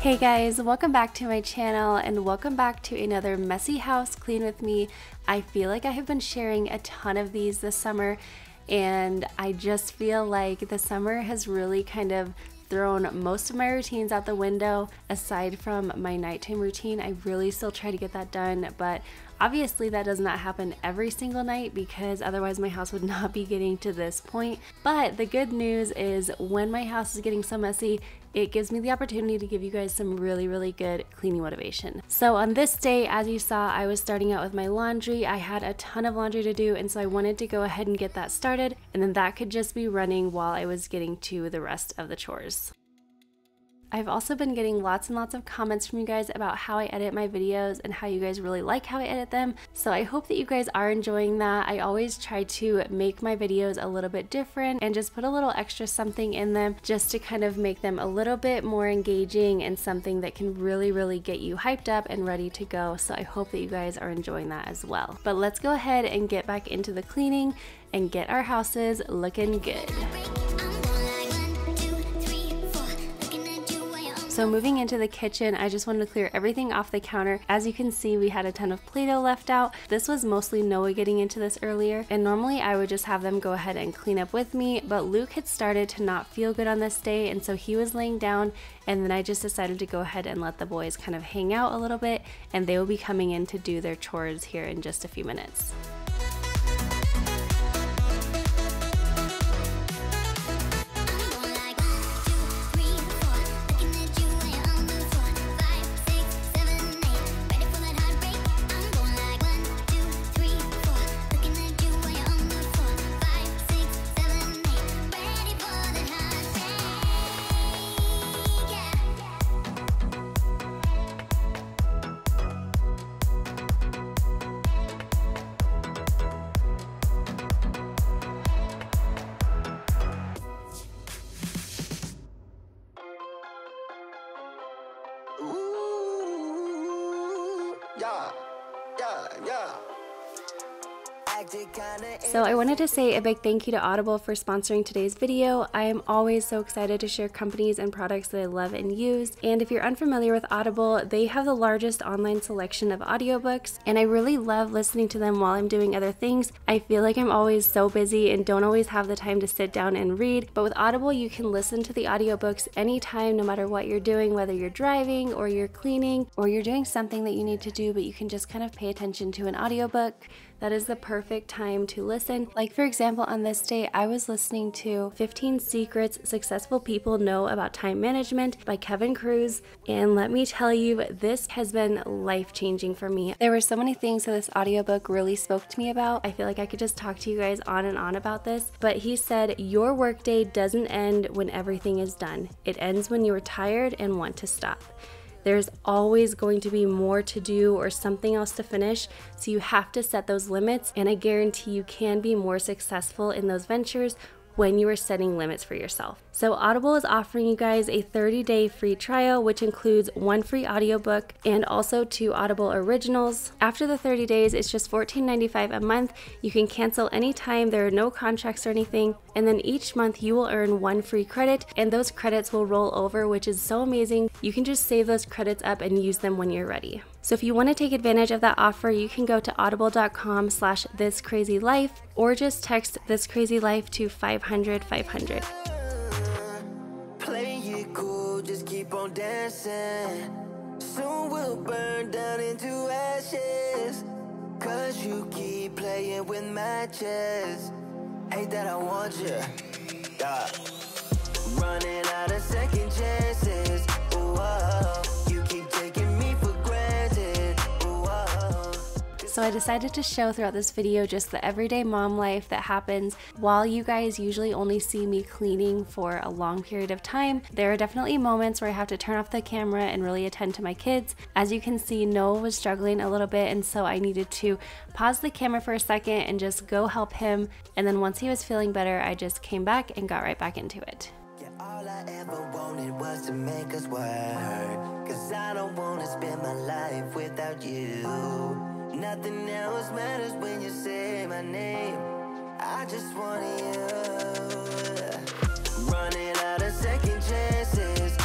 Hey guys, welcome back to my channel and welcome back to another messy house clean with me. I feel like I have been sharing a ton of these this summer and I just feel like the summer has really kind of thrown most of my routines out the window aside from my nighttime routine. I really still try to get that done, but Obviously, that does not happen every single night because otherwise my house would not be getting to this point. But the good news is when my house is getting so messy, it gives me the opportunity to give you guys some really, really good cleaning motivation. So on this day, as you saw, I was starting out with my laundry. I had a ton of laundry to do, and so I wanted to go ahead and get that started, and then that could just be running while I was getting to the rest of the chores. I've also been getting lots and lots of comments from you guys about how I edit my videos and how you guys really like how I edit them. So I hope that you guys are enjoying that. I always try to make my videos a little bit different and just put a little extra something in them just to kind of make them a little bit more engaging and something that can really, really get you hyped up and ready to go. So I hope that you guys are enjoying that as well. But let's go ahead and get back into the cleaning and get our houses looking good. So moving into the kitchen, I just wanted to clear everything off the counter. As you can see, we had a ton of Play-Doh left out. This was mostly Noah getting into this earlier, and normally I would just have them go ahead and clean up with me, but Luke had started to not feel good on this day, and so he was laying down, and then I just decided to go ahead and let the boys kind of hang out a little bit, and they will be coming in to do their chores here in just a few minutes. So I wanted to say a big thank you to Audible for sponsoring today's video. I am always so excited to share companies and products that I love and use. And if you're unfamiliar with Audible, they have the largest online selection of audiobooks, and I really love listening to them while I'm doing other things. I feel like I'm always so busy and don't always have the time to sit down and read, but with Audible, you can listen to the audiobooks anytime, no matter what you're doing, whether you're driving or you're cleaning or you're doing something that you need to do, but you can just kind of pay attention to an audiobook that is the perfect time to listen. Like, for example, on this day, I was listening to 15 Secrets Successful People Know About Time Management by Kevin Kruse. And let me tell you, this has been life changing for me. There were so many things that this audiobook really spoke to me about. I feel like I could just talk to you guys on and on about this. But he said, Your workday doesn't end when everything is done, it ends when you are tired and want to stop. There's always going to be more to do or something else to finish, so you have to set those limits, and I guarantee you can be more successful in those ventures when you are setting limits for yourself. So Audible is offering you guys a 30-day free trial which includes one free audiobook and also two Audible originals. After the 30 days, it's just $14.95 a month. You can cancel anytime. There are no contracts or anything. And then each month you will earn one free credit and those credits will roll over, which is so amazing. You can just save those credits up and use them when you're ready. So if you want to take advantage of that offer, you can go to audible.com slash thiscrazylife or just text thiscrazylife to 500 500. Play it cool, just keep on dancing. Soon we'll burn down into ashes. Cause you keep playing with matches. Hate that I want you. Yeah. Running out of second chances. Ooh, So I decided to show throughout this video just the everyday mom life that happens while you guys usually only see me cleaning for a long period of time. There are definitely moments where I have to turn off the camera and really attend to my kids. As you can see, Noah was struggling a little bit and so I needed to pause the camera for a second and just go help him. And then once he was feeling better, I just came back and got right back into it. All I ever wanted was to make us work Cause I don't wanna spend my life without you Nothing else matters when you say my name. I just want you. Running out of second chances.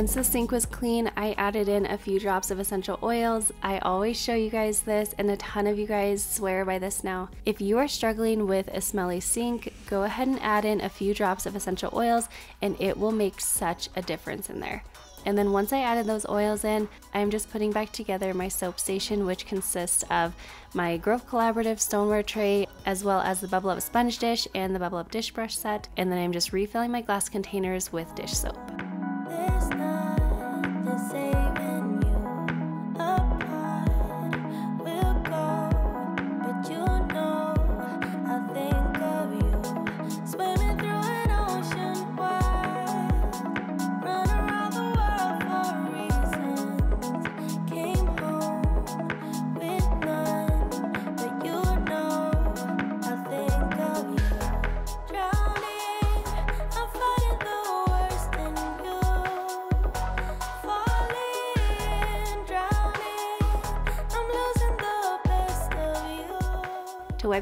Once the sink was clean, I added in a few drops of essential oils. I always show you guys this, and a ton of you guys swear by this now. If you are struggling with a smelly sink, go ahead and add in a few drops of essential oils, and it will make such a difference in there. And then once I added those oils in, I'm just putting back together my soap station, which consists of my Grove Collaborative stoneware tray, as well as the Bubble Up sponge dish and the Bubble Up dish brush set. And then I'm just refilling my glass containers with dish soap.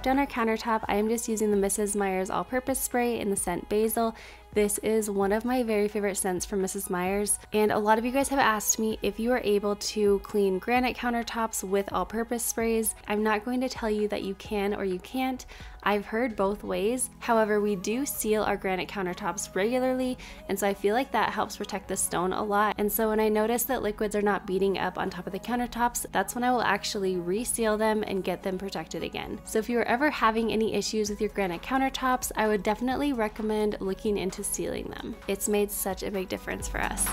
Down our countertop, I am just using the Mrs. Meyer's all-purpose spray in the scent Basil. This is one of my very favorite scents from Mrs. Meyer's, and a lot of you guys have asked me if you are able to clean granite countertops with all-purpose sprays. I'm not going to tell you that you can or you can't. I've heard both ways. However, we do seal our granite countertops regularly, and so I feel like that helps protect the stone a lot. And so when I notice that liquids are not beating up on top of the countertops, that's when I will actually reseal them and get them protected again. So if you are ever having any issues with your granite countertops, I would definitely recommend looking into sealing them. It's made such a big difference for us.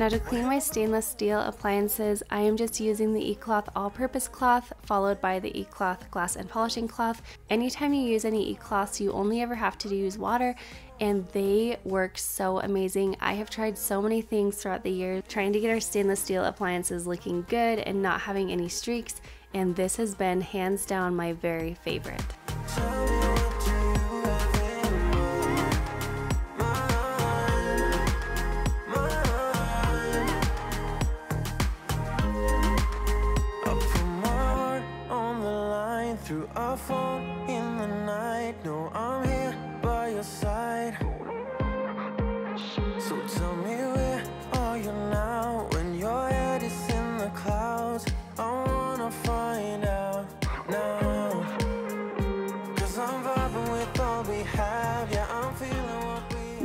Now to clean my stainless steel appliances, I am just using the eCloth all-purpose cloth followed by the eCloth glass and polishing cloth. Anytime you use any eCloths, you only ever have to use water and they work so amazing. I have tried so many things throughout the year trying to get our stainless steel appliances looking good and not having any streaks and this has been hands down my very favorite. Through a phone in the night. No,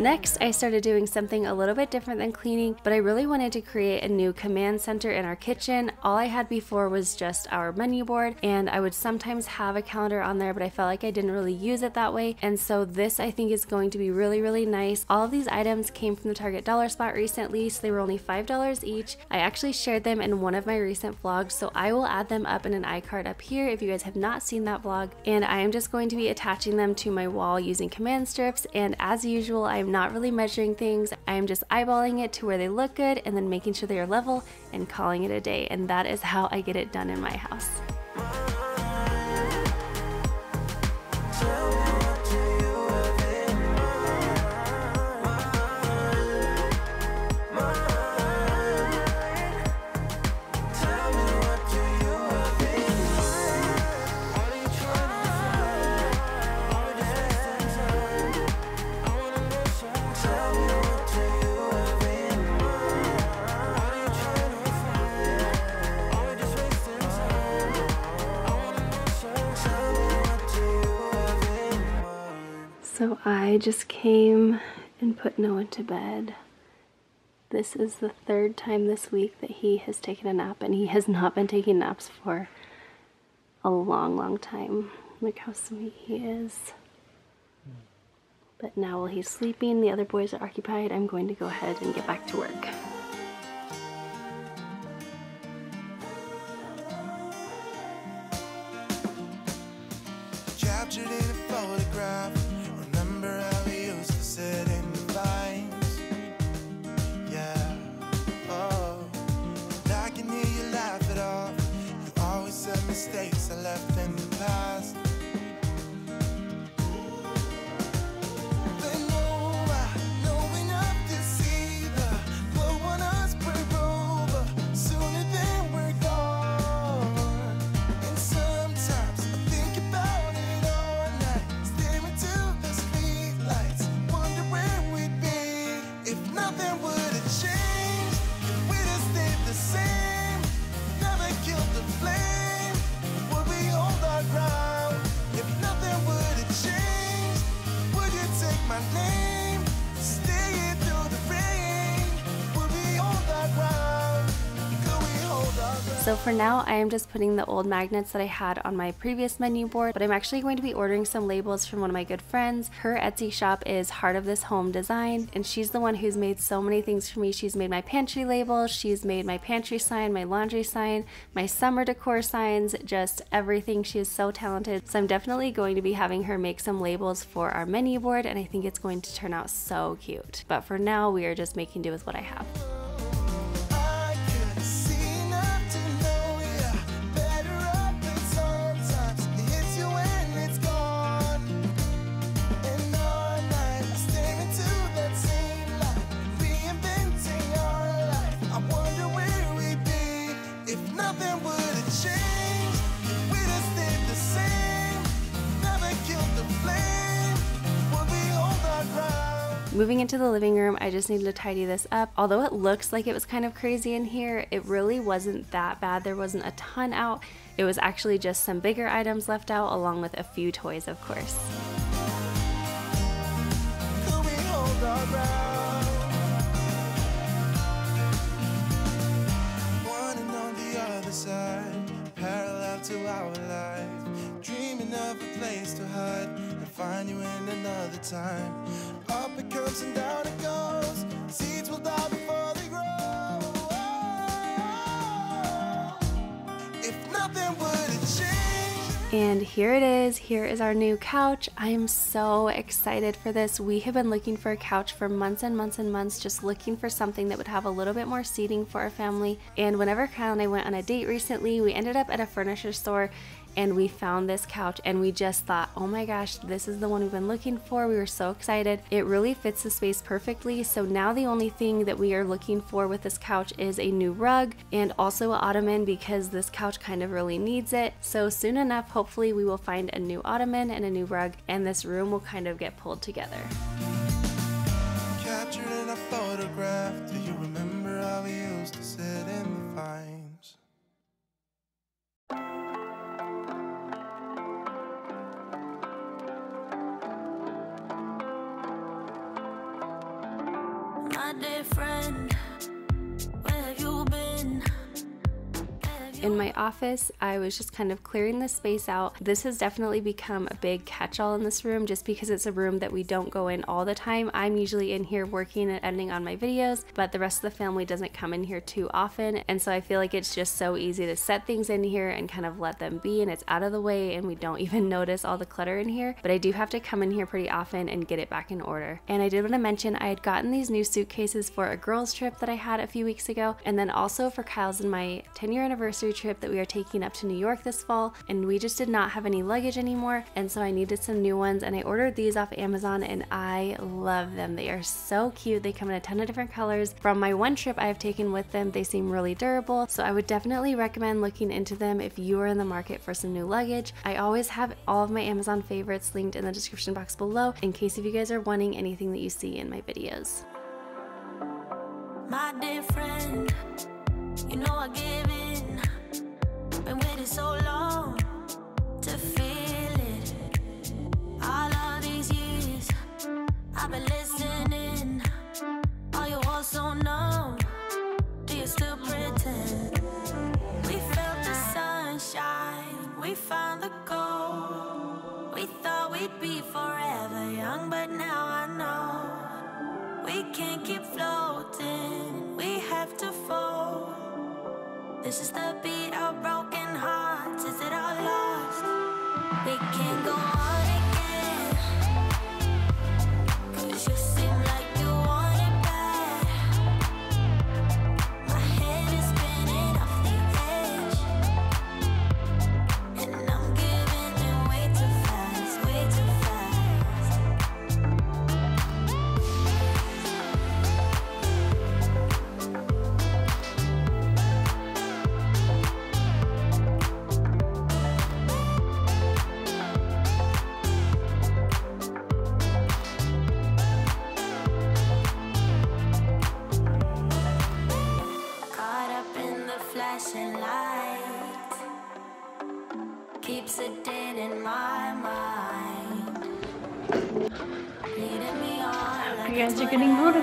Next, I started doing something a little bit different than cleaning, but I really wanted to create a new command center in our kitchen. All I had before was just our menu board, and I would sometimes have a calendar on there, but I felt like I didn't really use it that way. And so this I think is going to be really, really nice. All of these items came from the Target Dollar Spot recently, so they were only $5 each. I actually shared them in one of my recent vlogs, so I will add them up in an iCard up here if you guys have not seen that vlog. And I am just going to be attaching them to my wall using command strips, and as usual, I I'm not really measuring things. I'm just eyeballing it to where they look good and then making sure they are level and calling it a day. And that is how I get it done in my house. Came and put Noah to bed. This is the third time this week that he has taken a nap, and he has not been taking naps for a long, long time. Look how sweet he is. But now while he's sleeping, the other boys are occupied, I'm going to go ahead and get back to work. So for now, I am just putting the old magnets that I had on my previous menu board, but I'm actually going to be ordering some labels from one of my good friends. Her Etsy shop is Heart of This Home Design, and she's the one who's made so many things for me. She's made my pantry label, she's made my pantry sign, my laundry sign, my summer decor signs, just everything. She is so talented. So I'm definitely going to be having her make some labels for our menu board, and I think it's going to turn out so cute. But for now, we are just making do with what I have. Moving into the living room, I just needed to tidy this up. Although it looks like it was kind of crazy in here, it really wasn't that bad. There wasn't a ton out. It was actually just some bigger items left out, along with a few toys, of course. Parallel to our life. Dreaming of a place to hide find you in another time. Up it comes and down it goes. Seeds will die before they And here it is. Here is our new couch. I am so excited for this. We have been looking for a couch for months and months and months, just looking for something that would have a little bit more seating for our family. And whenever Kyle and I went on a date recently, we ended up at a furniture store and we found this couch and we just thought, oh my gosh, this is the one we've been looking for. We were so excited. It really fits the space perfectly. So now the only thing that we are looking for with this couch is a new rug and also an ottoman because this couch kind of really needs it. So soon enough, hopefully we will find a new ottoman and a new rug and this room will kind of get pulled together. Captured in a In my office, I was just kind of clearing the space out. This has definitely become a big catch all in this room just because it's a room that we don't go in all the time. I'm usually in here working and editing on my videos, but the rest of the family doesn't come in here too often. And so I feel like it's just so easy to set things in here and kind of let them be, and it's out of the way, and we don't even notice all the clutter in here. But I do have to come in here pretty often and get it back in order. And I did want to mention I had gotten these new suitcases for a girls' trip that I had a few weeks ago, and then also for Kyle's and my 10 year anniversary trip that we are taking up to New York this fall. And we just did not have any luggage anymore, and so I needed some new ones. And I ordered these off Amazon, and I love them. They are so cute. They come in a ton of different colors. From my one trip I have taken with them, they seem really durable. So I would definitely recommend looking into them if you are in the market for some new luggage. I always have all of my Amazon favorites linked in the description box below in case if you guys are wanting anything that you see in my videos. My dear friend, you know I give in. Been waiting so long to feel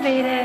motivated.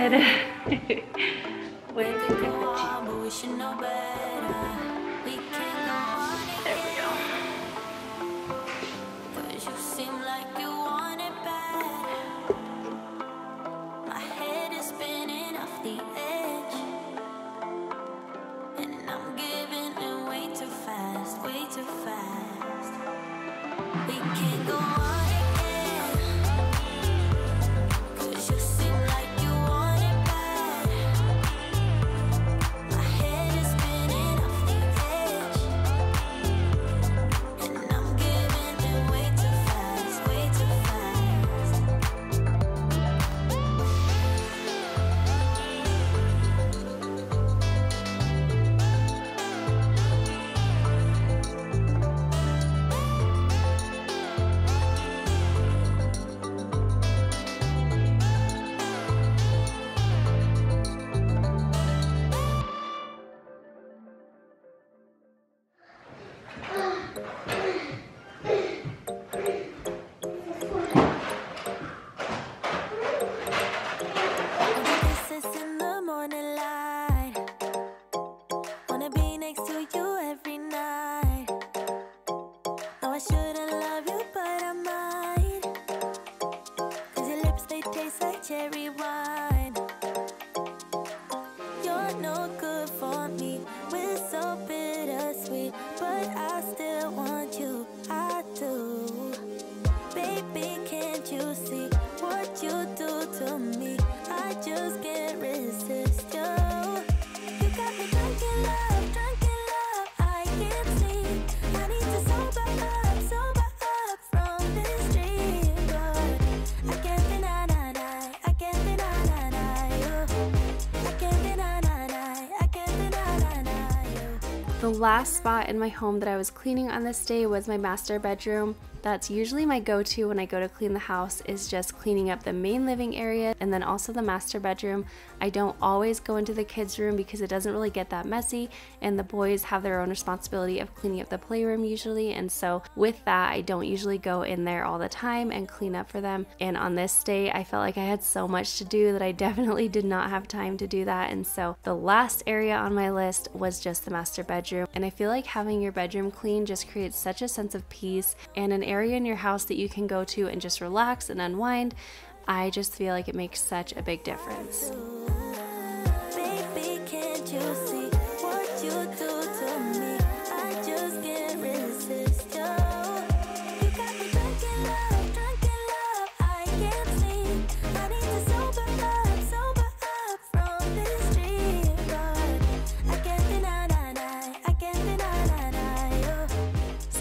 The last spot in my home that I was cleaning on this day was my master bedroom. That's usually my go-to when I go to clean the house is just cleaning up the main living area and then also the master bedroom. I don't always go into the kids room because it doesn't really get that messy and the boys have their own responsibility of cleaning up the playroom usually and so with that I don't usually go in there all the time and clean up for them and on this day I felt like I had so much to do that I definitely did not have time to do that and so the last area on my list was just the master bedroom and I feel like having your bedroom clean just creates such a sense of peace and an area in your house that you can go to and just relax and unwind. I just feel like it makes such a big difference. Baby,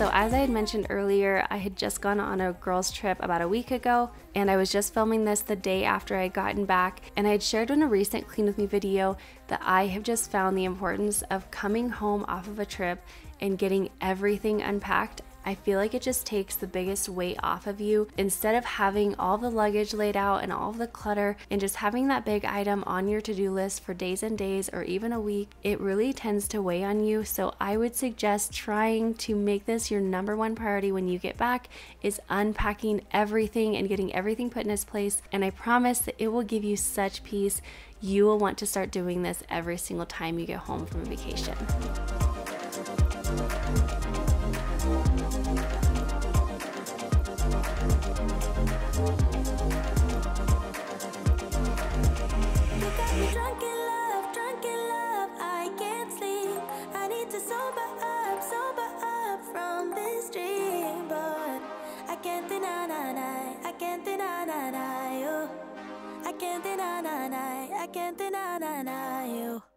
So, as I had mentioned earlier, I had just gone on a girls' trip about a week ago, and I was just filming this the day after I had gotten back. And I had shared in a recent Clean With Me video that I have just found the importance of coming home off of a trip and getting everything unpacked. I feel like it just takes the biggest weight off of you. Instead of having all the luggage laid out and all the clutter and just having that big item on your to do list for days and days or even a week, it really tends to weigh on you. So I would suggest trying to make this your number one priority when you get back is unpacking everything and getting everything put in its place. And I promise that it will give you such peace. You will want to start doing this every single time you get home from a vacation. Can't deny, I can't deny you.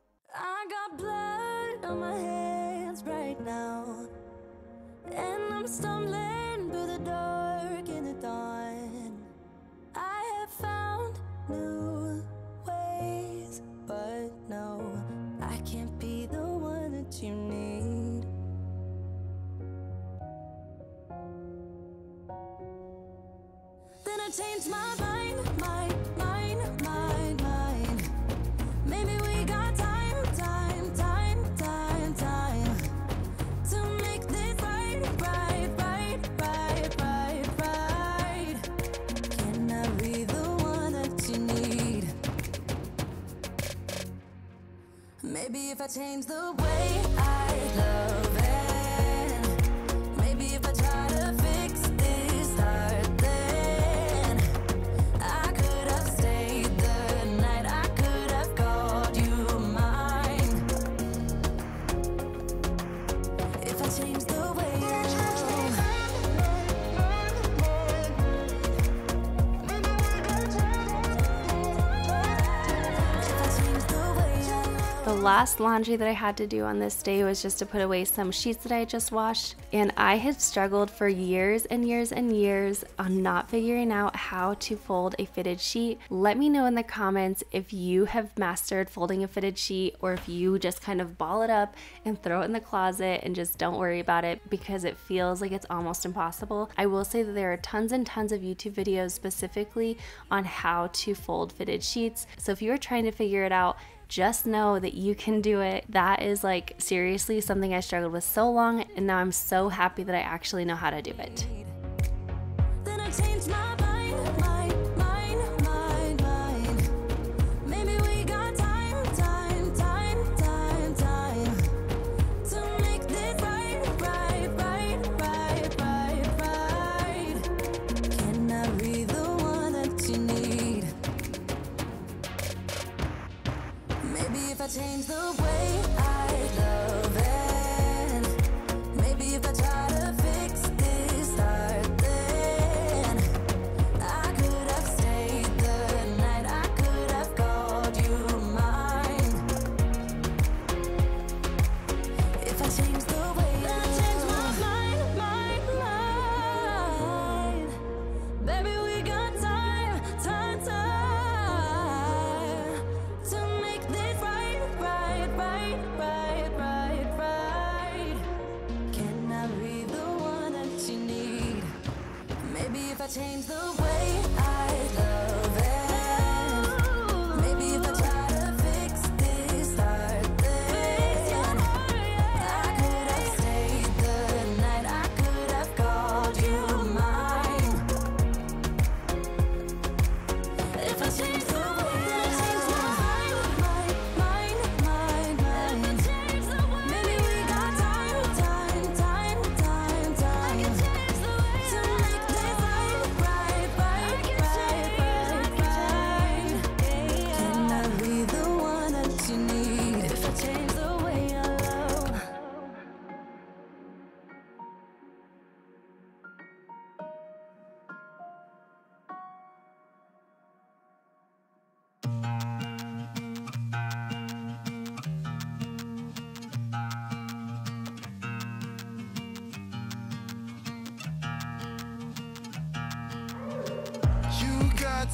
Then I changed my mind, mind. Mind. Maybe we got time, time, time, time, time to make this right, right, right, right, right, right. Can I be the one that you need? Maybe if I change the way I love last laundry that I had to do on this day was just to put away some sheets that I just washed. And I had struggled for years and years and years on not figuring out how to fold a fitted sheet. Let me know in the comments if you have mastered folding a fitted sheet or if you just kind of ball it up and throw it in the closet and just don't worry about it because it feels like it's almost impossible. I will say that there are tons and tons of YouTube videos specifically on how to fold fitted sheets. So if you are trying to figure it out, just know that you can do it. That is like seriously something I struggled with so long, and now I'm so happy that I actually know how to do it.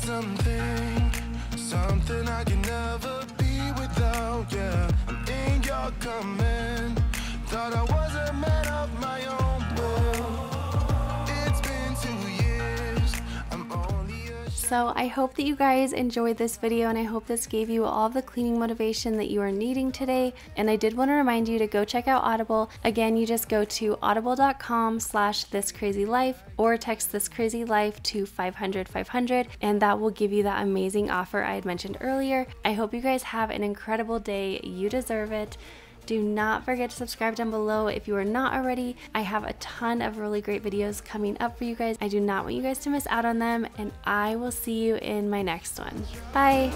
Something So I hope that you guys enjoyed this video and I hope this gave you all the cleaning motivation that you are needing today. And I did want to remind you to go check out Audible. Again, you just go to audible.com slash this crazy life or text this crazy life to 500 500 and that will give you that amazing offer I had mentioned earlier. I hope you guys have an incredible day. You deserve it. Do not forget to subscribe down below if you are not already. I have a ton of really great videos coming up for you guys. I do not want you guys to miss out on them, and I will see you in my next one. Bye!